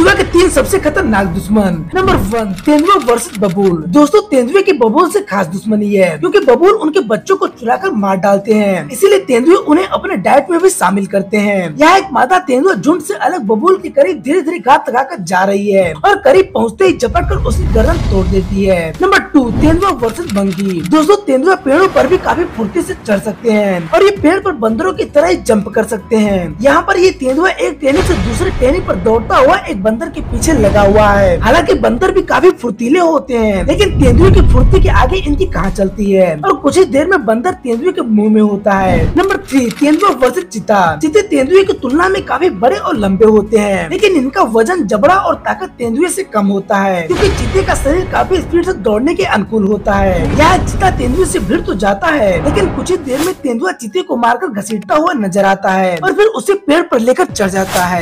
तेंदुआ के तीन सबसे खतरनाक दुश्मन। नंबर वन तेंदुआ वर्सेस बबूल। दोस्तों, तेंदुए की बबूल से खास दुश्मनी है, क्योंकि बबूल उनके बच्चों को चुराकर मार डालते हैं। इसीलिए तेंदुए उन्हें अपने डाइट में भी शामिल करते हैं। यहाँ एक मादा तेंदुआ झुंड से अलग बबूल के करीब धीरे धीरे घात लगाकर जा रही है और करीब पहुँचते ही झपट कर उसकी गर्दन तोड़ देती है। नंबर टू तेंदुआ वर्सेस बंगी दोस्तों तेंदुआ पेड़ों पर भी काफ़ी फुर्ती से चढ़ सकते हैं और ये पेड़ पर बंदरों की तरह ही जंप कर सकते हैं। यहाँ पर ये तेंदुआ एक टेनी से दूसरे टेनी पर दौड़ता हुआ एक बंदर के पीछे लगा हुआ है। हालाँकि बंदर भी काफ़ी फुर्तीले होते हैं, लेकिन तेंदुए की फुर्ती के आगे इनकी कहाँ चलती है? और कुछ ही देर में बंदर तेंदुए के मुँह में होता है। नंबर थ्री तेंदुआ वर्सेस चिता। चिते तेंदुए की तुलना में काफ़ी बड़े और लंबे होते हैं, लेकिन इनका वज़न जबड़ा और ताकत तेंदुए से कम होता है, क्योंकि चीते का शरीर काफ़ी स्पीड से दौड़ने के अनुकूल होता है। यह चिता तेंदुए से भिड़ तो जाता है, लेकिन कुछ ही देर में तेंदुआ चीते को मारकर घसीटता हुआ नज़र आता है और फिर उसे पेड़ पर लेकर चढ़ जाता है।